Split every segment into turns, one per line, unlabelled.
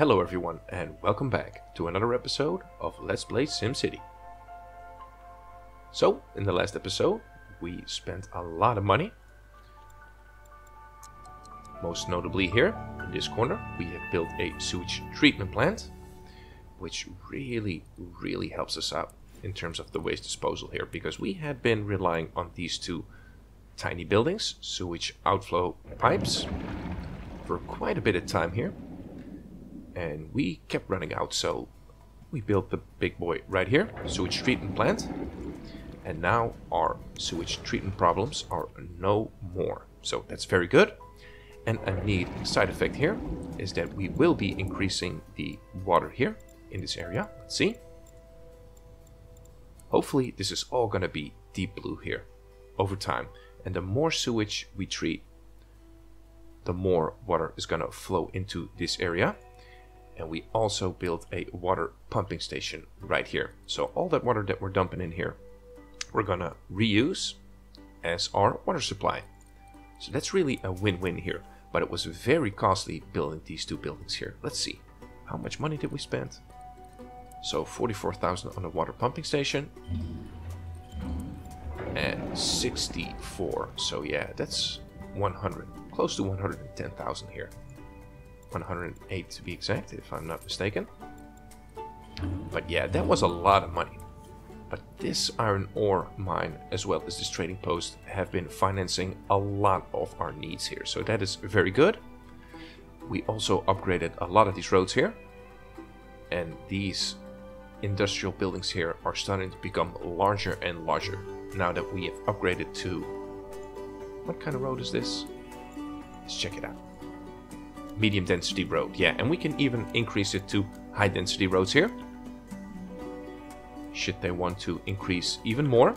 Hello everyone and welcome back to another episode of Let's Play SimCity. So, in the last episode, we spent a lot of money. Most notably here, in this corner, we have built a sewage treatment plant, which really, really helps us out in terms of the waste disposal here, because we had been relying on these two tiny buildings, sewage outflow pipes, for quite a bit of time here and we kept running out. So we built the big boy right here sewage treatment plant. And now our sewage treatment problems are no more. So that's very good. And a neat side effect here is that we will be increasing the water here in this area. Let's see. Hopefully this is all going to be deep blue here over time. And the more sewage we treat the more water is going to flow into this area and we also built a water pumping station right here. So all that water that we're dumping in here, we're gonna reuse as our water supply. So that's really a win-win here, but it was very costly building these two buildings here. Let's see, how much money did we spend? So 44,000 on the water pumping station and 64. So yeah, that's 100, close to 110,000 here. 108 to be exact, if I'm not mistaken. But yeah, that was a lot of money. But this iron ore mine, as well as this trading post, have been financing a lot of our needs here. So that is very good. We also upgraded a lot of these roads here. And these industrial buildings here are starting to become larger and larger. Now that we have upgraded to... What kind of road is this? Let's check it out medium density road. Yeah, and we can even increase it to high density roads here. Should they want to increase even more,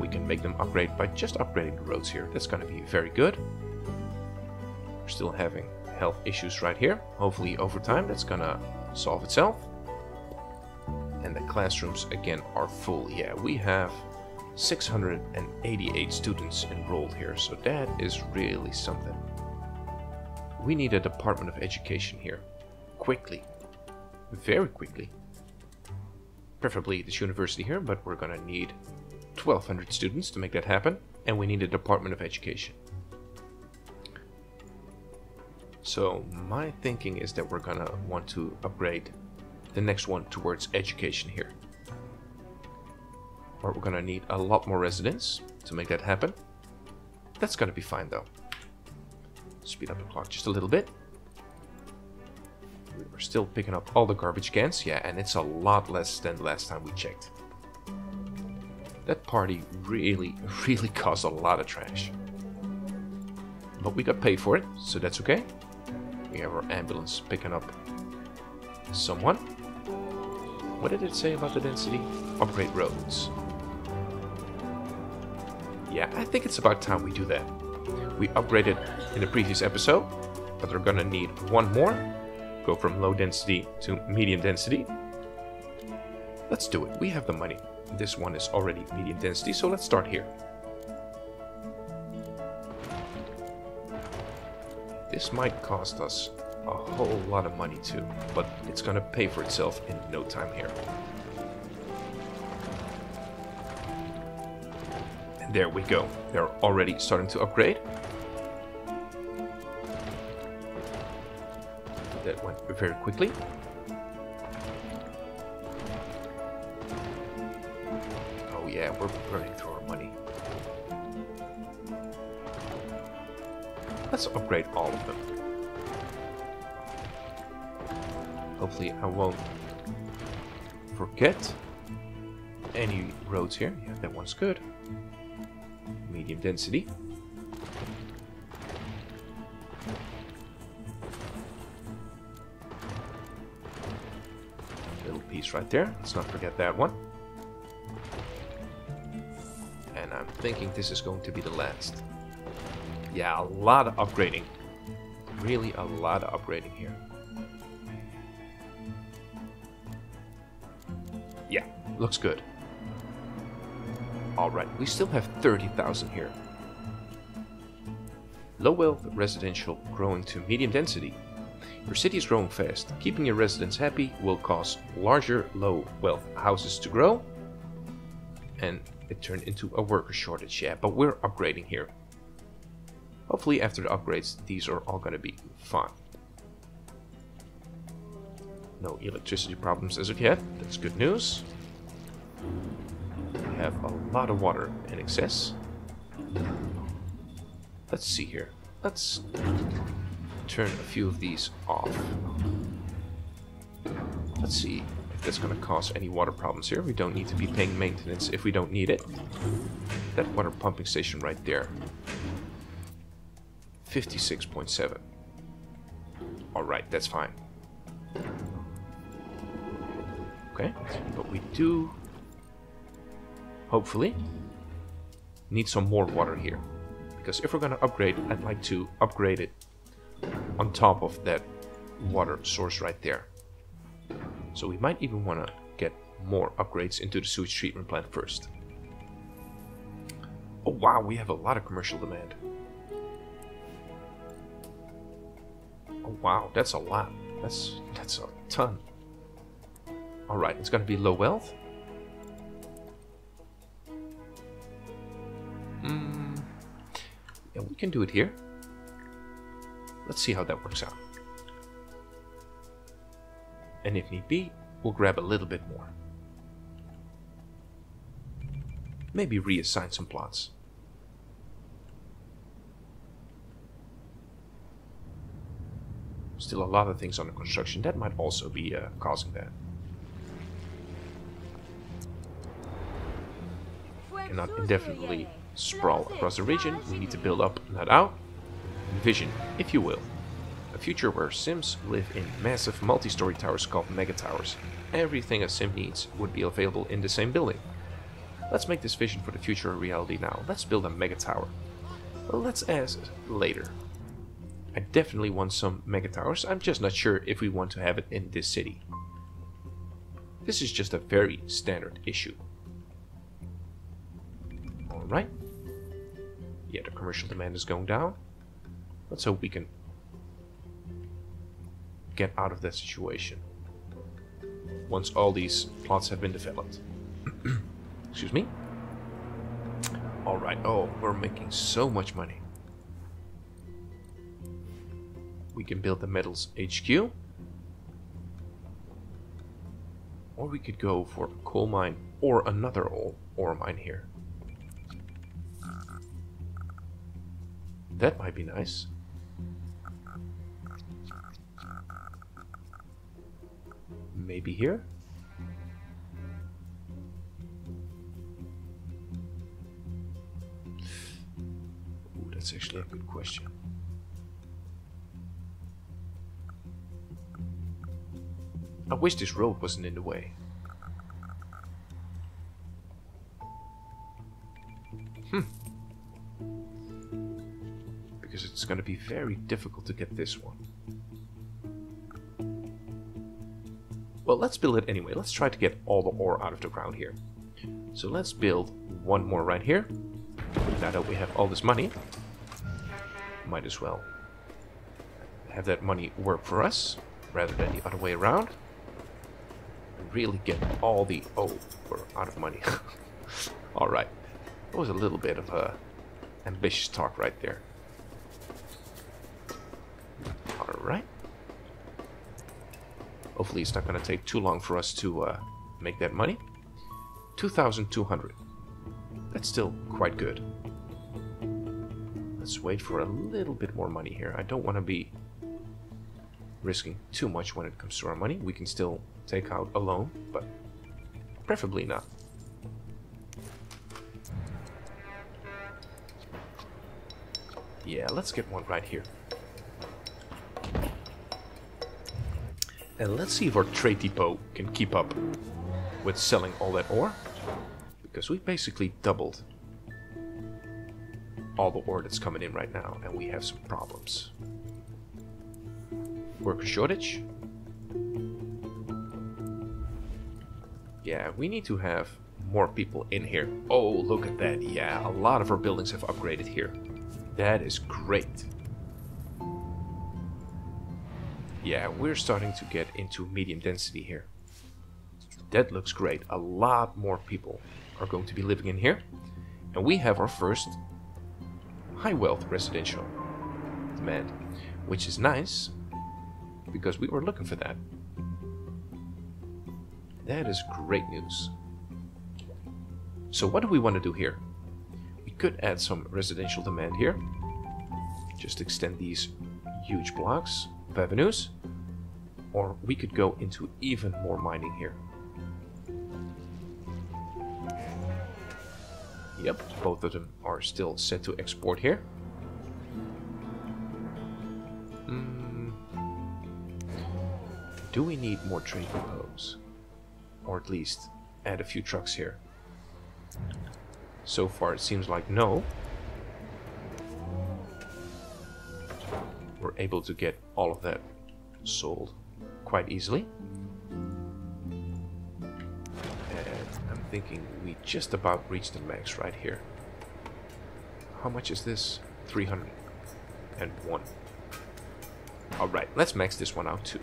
we can make them upgrade by just upgrading the roads here. That's going to be very good. We're still having health issues right here. Hopefully over time that's going to solve itself. And the classrooms again are full. Yeah, we have 688 students enrolled here, so that is really something. We need a Department of Education here. Quickly. Very quickly. Preferably this university here, but we're gonna need 1200 students to make that happen. And we need a Department of Education. So my thinking is that we're gonna want to upgrade the next one towards education here. Or we're gonna need a lot more residents to make that happen. That's gonna be fine though speed up the clock just a little bit. We're still picking up all the garbage cans, yeah, and it's a lot less than the last time we checked. That party really, really caused a lot of trash. But we got paid for it, so that's okay. We have our ambulance picking up someone. What did it say about the density? Upgrade roads. Yeah, I think it's about time we do that we upgraded in the previous episode, but we're gonna need one more. Go from low density to medium density. Let's do it. We have the money. This one is already medium density, so let's start here. This might cost us a whole lot of money too, but it's gonna pay for itself in no time here. There we go. They're already starting to upgrade. that went very quickly. Oh yeah, we're running through our money. Let's upgrade all of them. Hopefully I won't forget any roads here. Yeah, that one's good. Medium density. Little piece right there. Let's not forget that one. And I'm thinking this is going to be the last. Yeah, a lot of upgrading. Really a lot of upgrading here. Yeah, looks good. Alright, we still have 30,000 here. Low wealth residential growing to medium density. Your city is growing fast. Keeping your residents happy will cause larger, low wealth houses to grow. And it turned into a worker shortage, yeah, but we're upgrading here. Hopefully after the upgrades, these are all gonna be fine. No electricity problems as of yet, that's good news. Have a lot of water in excess. Let's see here. Let's turn a few of these off. Let's see if that's going to cause any water problems here. We don't need to be paying maintenance if we don't need it. That water pumping station right there. 56.7. Alright, that's fine. Okay, but we do, hopefully, need some more water here. Because if we're going to upgrade, I'd like to upgrade it on top of that water source right there. So we might even want to get more upgrades into the sewage treatment plant first. Oh wow, we have a lot of commercial demand. Oh wow, that's a lot. That's that's a ton. Alright, it's gonna be low wealth. We can do it here. Let's see how that works out. And if need be, we'll grab a little bit more. Maybe reassign some plots. Still a lot of things under construction. That might also be uh, causing that. Cannot indefinitely sprawl across the region. We need to build up, not out. Vision, if you will. A future where Sims live in massive multi-story towers called megatowers. Everything a Sim needs would be available in the same building. Let's make this vision for the future a reality now. Let's build a megatower. Well, let's ask later. I definitely want some megatowers. I'm just not sure if we want to have it in this city. This is just a very standard issue. Alright. Yeah, the commercial demand is going down. Let's hope we can get out of that situation. Once all these plots have been developed. Excuse me. Alright, oh, we're making so much money. We can build the metals HQ. Or we could go for a coal mine or another ore mine here. That might be nice. Maybe here? Ooh, that's actually a good question. I wish this road wasn't in the way. Because it's going to be very difficult to get this one. Well, let's build it anyway. Let's try to get all the ore out of the ground here. So let's build one more right here. Now that we have all this money, might as well have that money work for us rather than the other way around. Really get all the... Oh, we're out of money. Alright. That was a little bit of a ambitious talk right there. Alright. Hopefully it's not going to take too long for us to uh, make that money. 2,200. That's still quite good. Let's wait for a little bit more money here. I don't want to be risking too much when it comes to our money. We can still take out a loan, but preferably not. Yeah, let's get one right here. And let's see if our trade depot can keep up with selling all that ore. Because we basically doubled all the ore that's coming in right now, and we have some problems. Worker shortage. Yeah, we need to have more people in here. Oh, look at that. Yeah, a lot of our buildings have upgraded here. That is great. Yeah, we're starting to get into medium density here. That looks great. A lot more people are going to be living in here. And we have our first high wealth residential demand, which is nice because we were looking for that. That is great news. So what do we want to do here? We could add some residential demand here. Just extend these huge blocks of avenues. Or we could go into even more mining here. Yep, both of them are still set to export here. Mm. Do we need more trade depots? Or at least add a few trucks here? So far it seems like no. We're able to get all of that sold quite easily. And I'm thinking we just about reached the max right here. How much is this? 301. Alright, let's max this one out too.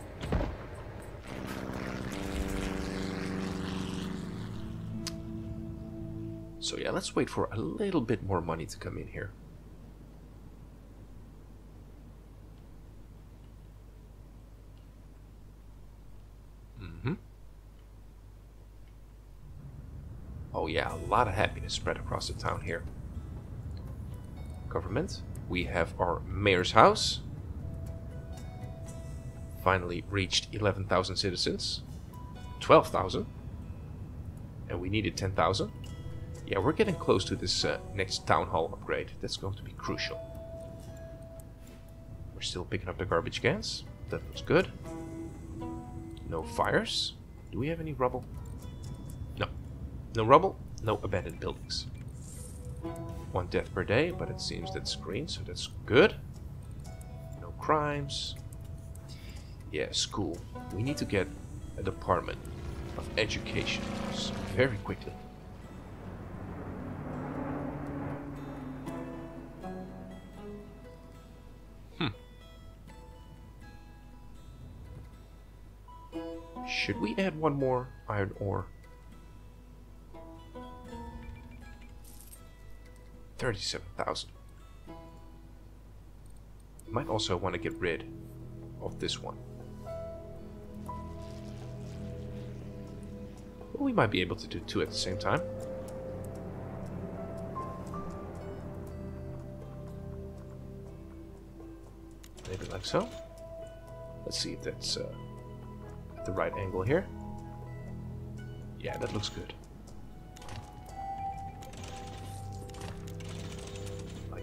So yeah, let's wait for a little bit more money to come in here. Oh yeah, a lot of happiness spread across the town here. Government. We have our mayor's house. Finally reached 11,000 citizens. 12,000. And we needed 10,000. Yeah, we're getting close to this uh, next town hall upgrade. That's going to be crucial. We're still picking up the garbage cans. That looks good. No fires. Do we have any rubble? No No rubble, no abandoned buildings. One death per day, but it seems that's green, so that's good. No crimes. Yeah, school. We need to get a department of education very quickly. Should we add one more iron ore? 37,000. Might also want to get rid of this one. We might be able to do two at the same time. Maybe like so. Let's see if that's uh, the right angle here. Yeah, that looks good.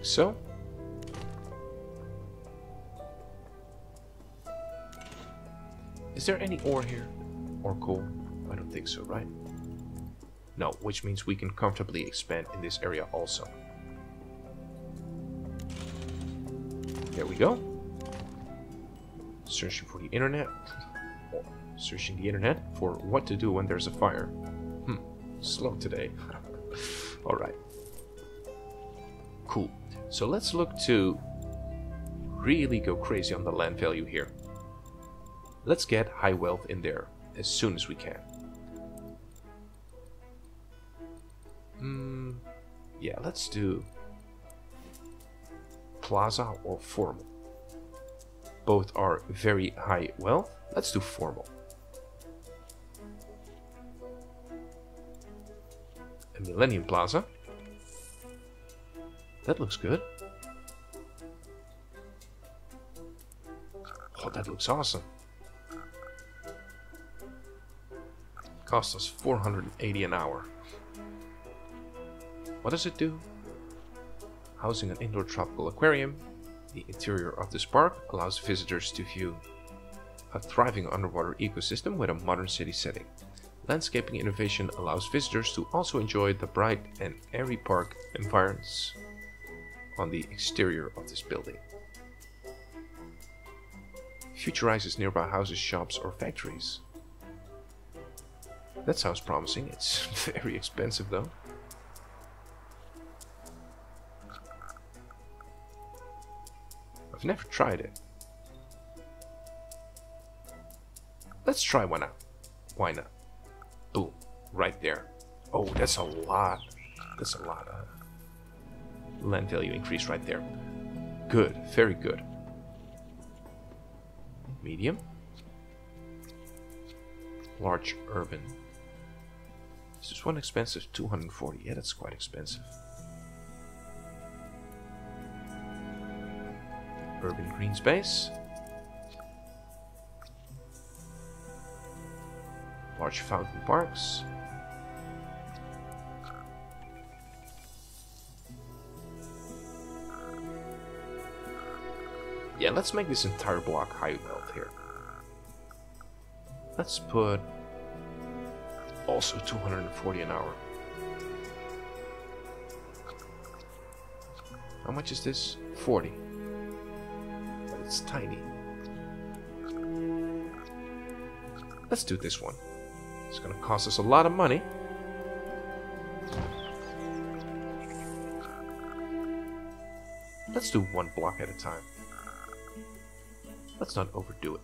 like so. Is there any ore here? Or coal? I don't think so, right? No, which means we can comfortably expand in this area also. There we go. Searching for the internet. searching the internet for what to do when there's a fire. Hmm, slow today. Alright. Cool. So let's look to really go crazy on the land value here. Let's get high wealth in there as soon as we can. Hmm, yeah, let's do plaza or formal. Both are very high wealth. Let's do formal. Millennium Plaza. That looks good. Oh, that looks awesome. Cost us 480 an hour. What does it do? Housing an indoor tropical aquarium, the interior of this park allows visitors to view a thriving underwater ecosystem with a modern city setting. Landscaping innovation allows visitors to also enjoy the bright and airy park environs on the exterior of this building. Futurizes nearby houses, shops, or factories. That sounds promising. It's very expensive though. I've never tried it. Let's try one out. Why not? Right there. Oh, that's a lot. That's a lot of land value increase right there. Good. Very good. Medium. Large urban. This is this one expensive? 240. Yeah, that's quite expensive. Urban green space. Large fountain parks. Yeah, let's make this entire block high wealth here. Let's put also 240 an hour. How much is this? 40. But it's tiny. Let's do this one. It's gonna cost us a lot of money. Let's do one block at a time. Let's not overdo it.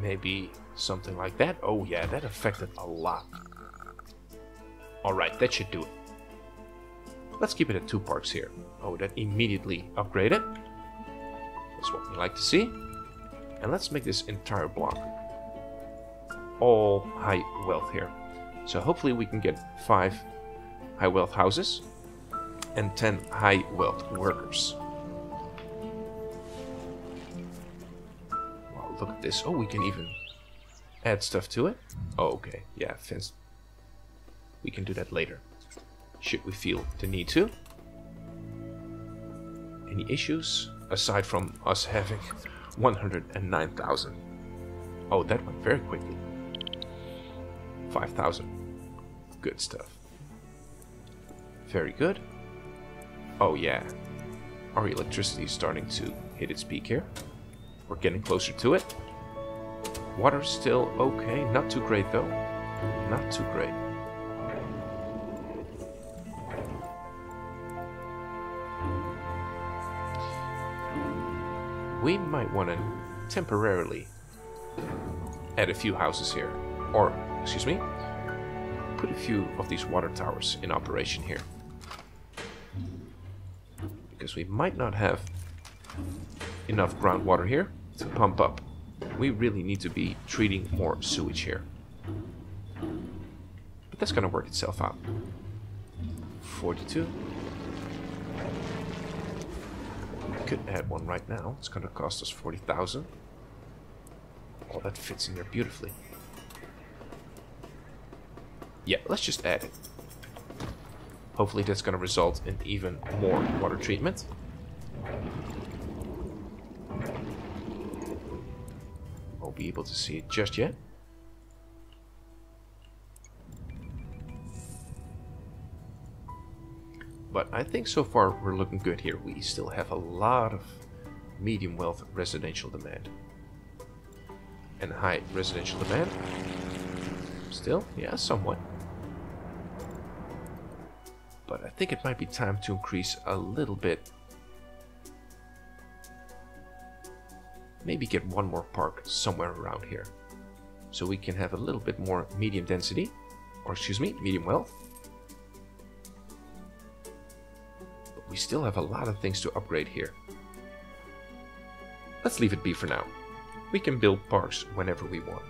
Maybe something like that. Oh yeah, that affected a lot. Alright, that should do it. Let's keep it at two parks here. Oh, that immediately upgraded. That's what we like to see. And let's make this entire block all high wealth here. So hopefully we can get 5 high wealth houses and 10 high wealth workers. Wow, look at this. Oh, we can even add stuff to it. Oh, okay. Yeah, fence. We can do that later. Should we feel the need to. Any issues? Aside from us having 109,000. Oh, that went very quickly. 5,000. Good stuff. Very good. Oh yeah. Our electricity is starting to hit its peak here. We're getting closer to it. Water's still okay. Not too great though. Not too great. We might want to temporarily add a few houses here. Or, excuse me, put a few of these water towers in operation here. Because we might not have enough groundwater here to pump up. We really need to be treating more sewage here. But that's going to work itself out. 42. Could add one right now. It's going to cost us 40,000. Oh, that fits in there beautifully. Yeah, let's just add it. Hopefully that's going to result in even more water treatment. Won't be able to see it just yet. But I think so far we're looking good here. We still have a lot of medium wealth residential demand. And high residential demand. Still, yeah, somewhat. But I think it might be time to increase a little bit. Maybe get one more park somewhere around here. So we can have a little bit more medium density. Or excuse me, medium wealth. But we still have a lot of things to upgrade here. Let's leave it be for now. We can build parks whenever we want.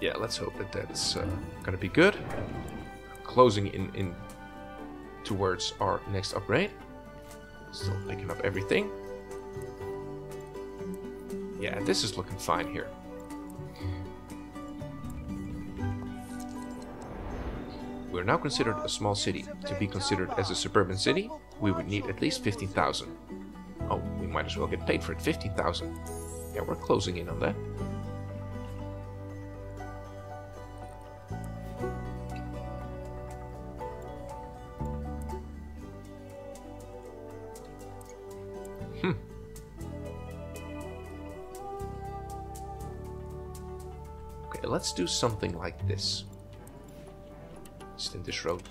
Yeah, let's hope that that's uh, gonna be good closing in, in towards our next upgrade. Still picking up everything. Yeah, this is looking fine here. We're now considered a small city. To be considered as a suburban city, we would need at least 15,000. Oh, we might as well get paid for it. 15,000. Yeah, we're closing in on that. Hmm. let's do something like this. extend this road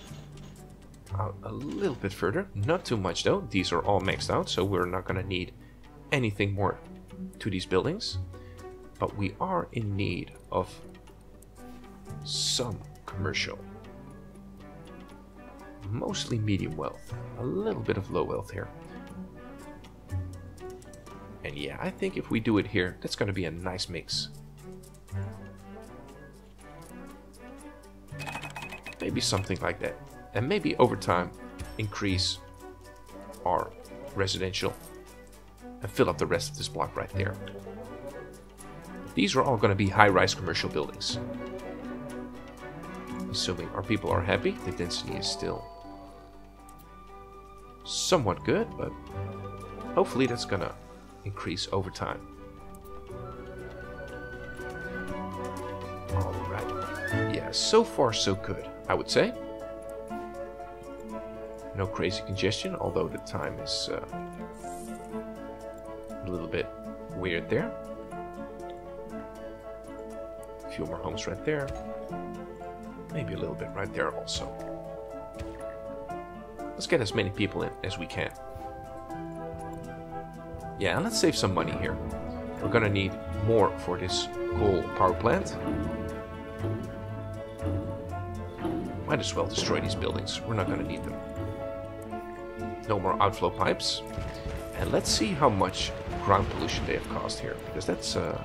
out a little bit further. Not too much though. These are all maxed out, so we're not going to need anything more to these buildings. But we are in need of some commercial. Mostly medium wealth. A little bit of low wealth here. Yeah, I think if we do it here, that's going to be a nice mix. Maybe something like that. And maybe over time, increase our residential and fill up the rest of this block right there. These are all going to be high-rise commercial buildings. Assuming our people are happy, the density is still somewhat good, but hopefully that's going to increase over time. Alright. Yeah, so far so good, I would say. No crazy congestion, although the time is uh, a little bit weird there. A few more homes right there. Maybe a little bit right there also. Let's get as many people in as we can. Yeah, let's save some money here. We're gonna need more for this coal power plant. Might as well destroy these buildings. We're not gonna need them. No more outflow pipes. And let's see how much ground pollution they have caused here. Because that's... Uh...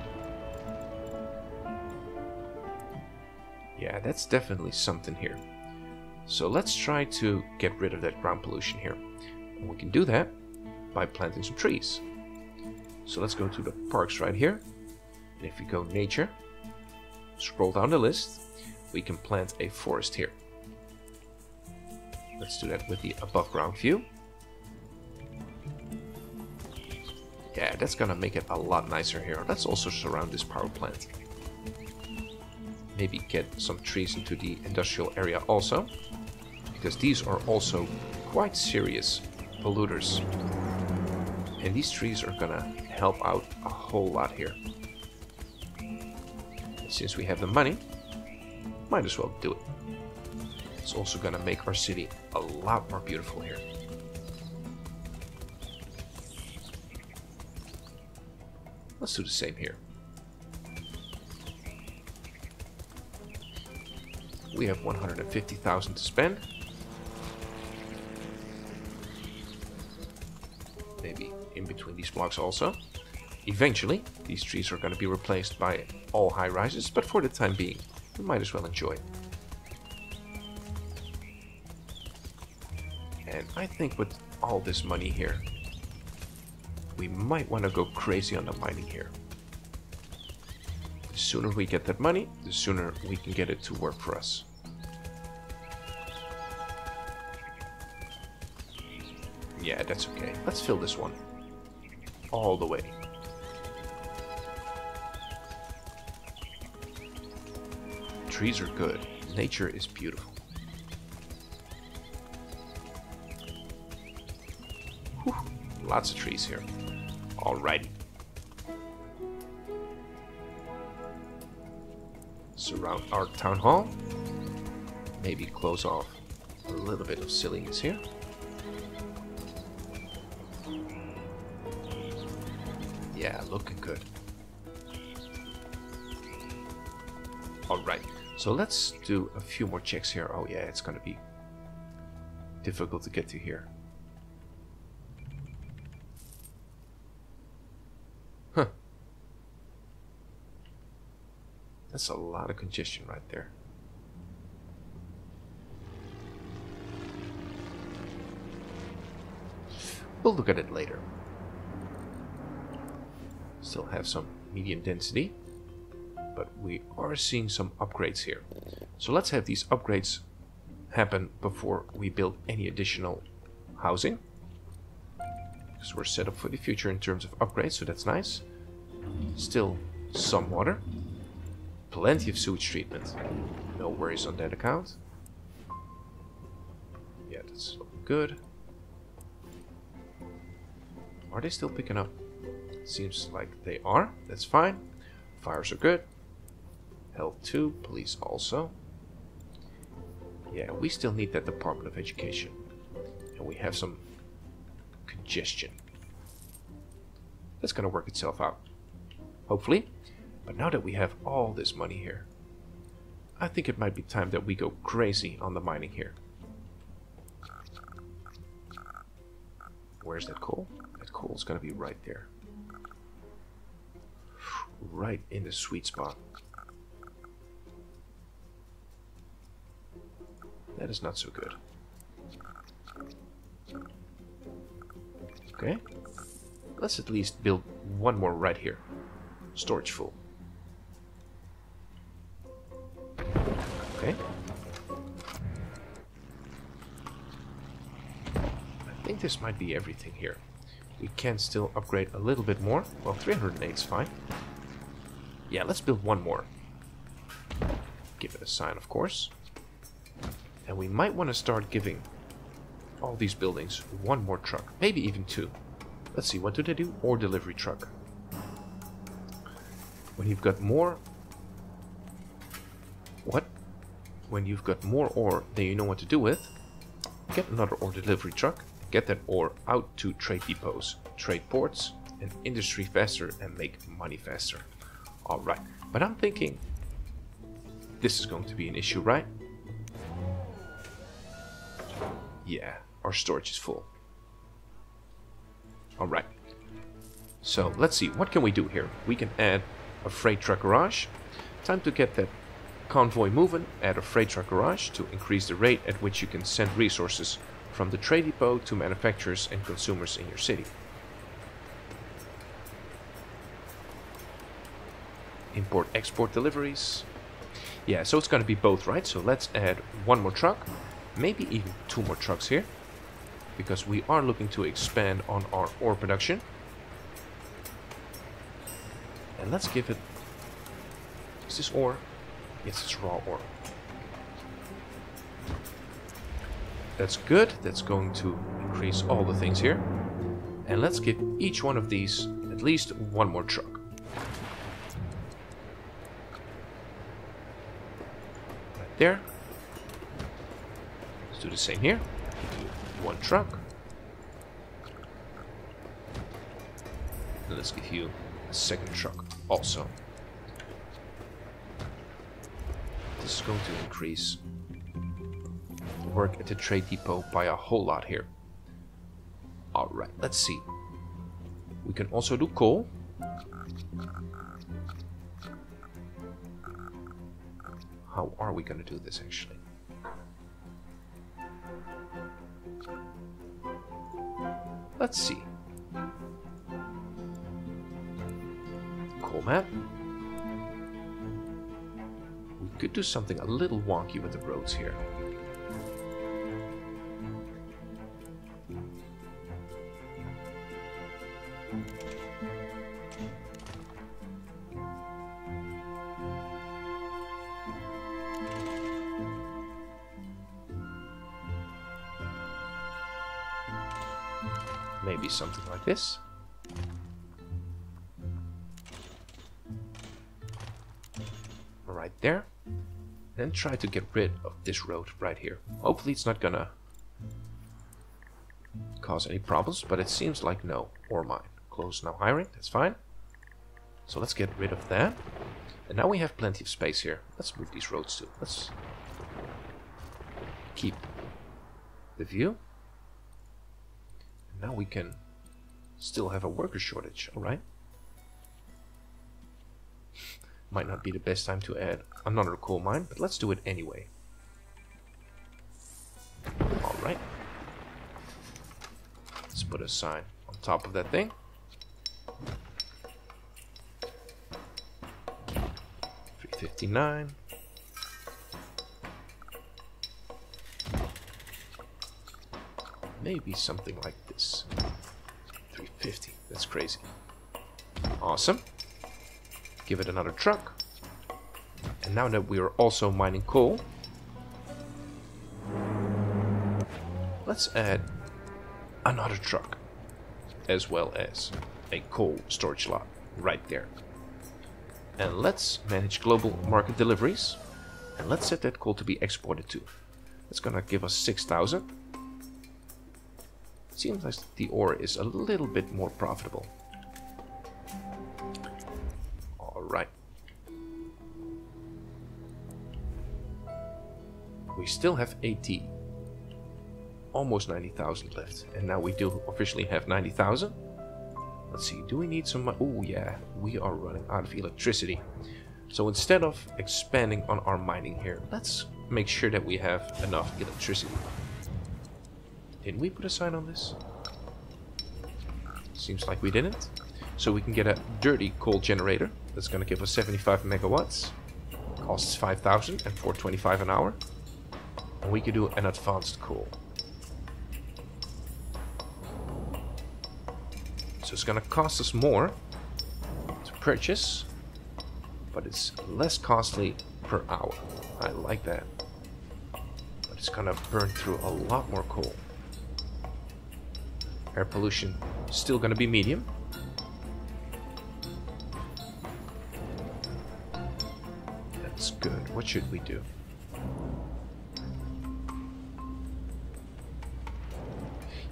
Yeah, that's definitely something here. So let's try to get rid of that ground pollution here. And we can do that by planting some trees. So let's go to the parks right here. And if we go nature, scroll down the list, we can plant a forest here. Let's do that with the above ground view. Yeah, that's gonna make it a lot nicer here. Let's also surround this power plant. Maybe get some trees into the industrial area also. Because these are also quite serious polluters. And these trees are gonna help out a whole lot here. Since we have the money, might as well do it. It's also gonna make our city a lot more beautiful here. Let's do the same here. We have 150,000 to spend. Maybe in between these blocks also. Eventually, these trees are going to be replaced by all high rises, but for the time being, we might as well enjoy. And I think with all this money here, we might want to go crazy on the mining here. The sooner we get that money, the sooner we can get it to work for us. Yeah, that's okay. Let's fill this one. All the way. Trees are good. Nature is beautiful. Whew, lots of trees here. Alrighty. Surround our town hall. Maybe close off a little bit of silliness here. Yeah, looking good. So let's do a few more checks here. Oh yeah, it's gonna be difficult to get to here. Huh. That's a lot of congestion right there. We'll look at it later. Still have some medium density but we are seeing some upgrades here. So let's have these upgrades happen before we build any additional housing. Because we're set up for the future in terms of upgrades, so that's nice. Still some water. Plenty of sewage treatment. No worries on that account. Yeah, that's good. Are they still picking up? Seems like they are. That's fine. Fires are good. Health 2, police also. Yeah, we still need that Department of Education. And we have some congestion. That's gonna work itself out. Hopefully. But now that we have all this money here, I think it might be time that we go crazy on the mining here. Where's that coal? That coal's gonna be right there. Right in the sweet spot. That is not so good. Okay. Let's at least build one more right here. Storage full. Okay. I think this might be everything here. We can still upgrade a little bit more. Well, 308 is fine. Yeah, let's build one more. Give it a sign, of course. And we might want to start giving all these buildings one more truck. Maybe even two. Let's see, what do they do? Ore delivery truck. When you've got more... What? When you've got more ore than you know what to do with, get another ore delivery truck, get that ore out to trade depots, trade ports, and industry faster and make money faster. Alright, but I'm thinking this is going to be an issue, right? Yeah, our storage is full. Alright. So, let's see, what can we do here? We can add a freight truck garage. Time to get that convoy moving, add a freight truck garage to increase the rate at which you can send resources from the trade depot to manufacturers and consumers in your city. Import-export deliveries. Yeah, so it's going to be both, right? So let's add one more truck maybe even two more trucks here because we are looking to expand on our ore production. And let's give it is this ore? Yes it's raw ore. That's good. That's going to increase all the things here. And let's give each one of these at least one more truck. Right there do the same here. One truck. And let's give you a second truck also. This is going to increase work at the trade depot by a whole lot here. Alright, let's see. We can also do coal. How are we going to do this actually? Let's see. Cool map. We could do something a little wonky with the roads here. Maybe something like this. Right there. Then try to get rid of this road right here. Hopefully it's not gonna cause any problems, but it seems like no. Ore mine. Close now hiring, that's fine. So let's get rid of that. And now we have plenty of space here. Let's move these roads too. Let's keep the view. Now we can still have a worker shortage, alright? Might not be the best time to add another coal mine, but let's do it anyway. Alright. Let's put a sign on top of that thing. Three fifty Maybe something like this. 350. That's crazy. Awesome. Give it another truck. And now that we are also mining coal, let's add another truck as well as a coal storage lot right there. And let's manage global market deliveries and let's set that coal to be exported to. That's gonna give us 6,000. Seems like the ore is a little bit more profitable. Alright. We still have 80. Almost 90,000 left. And now we do officially have 90,000. Let's see, do we need some... Oh yeah, we are running out of electricity. So instead of expanding on our mining here, let's make sure that we have enough electricity. Didn't we put a sign on this? Seems like we didn't. So we can get a dirty coal generator. That's going to give us 75 megawatts. Costs 5,000 and 425 an hour. And we can do an advanced coal. So it's going to cost us more to purchase. But it's less costly per hour. I like that. But it's gonna burn through a lot more coal. Air pollution still gonna be medium. That's good. What should we do?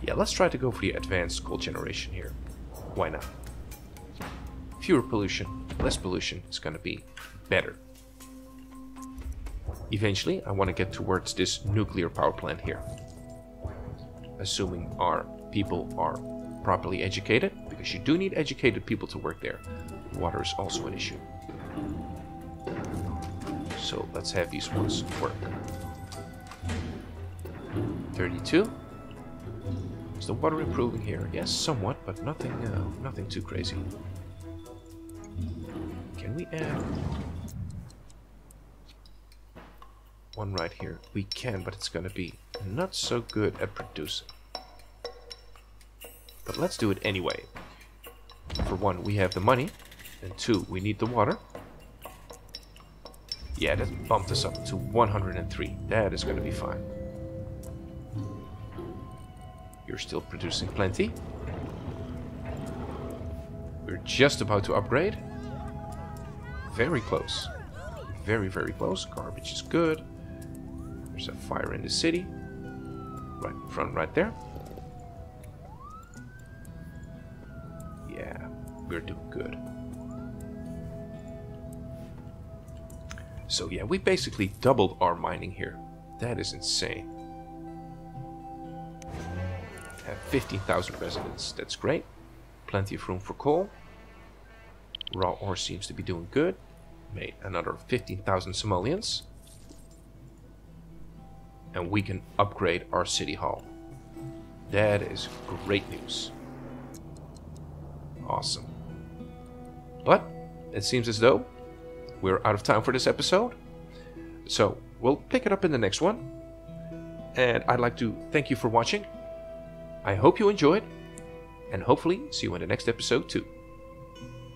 Yeah, let's try to go for the advanced coal generation here. Why not? Fewer pollution, less pollution is gonna be better. Eventually, I want to get towards this nuclear power plant here. Assuming our people are properly educated, because you do need educated people to work there. Water is also an issue. So let's have these ones work. 32. Is the water improving here? Yes, somewhat, but nothing, uh, nothing too crazy. Can we add one right here. We can, but it's gonna be not so good at producing. But let's do it anyway. For one, we have the money. And two, we need the water. Yeah, that bumped us up to 103. That is gonna be fine. You're still producing plenty. We're just about to upgrade. Very close. Very, very close. Garbage is good. There's a fire in the city. Right in front, right there. We're doing good. So yeah, we basically doubled our mining here. That is insane. Have 15,000 residents. That's great. Plenty of room for coal. Raw ore seems to be doing good. Made another 15,000 simoleons and we can upgrade our city hall. That is great news. Awesome. But it seems as though we're out of time for this episode. So we'll pick it up in the next one. And I'd like to thank you for watching. I hope you enjoyed. And hopefully see you in the next episode too.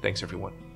Thanks everyone.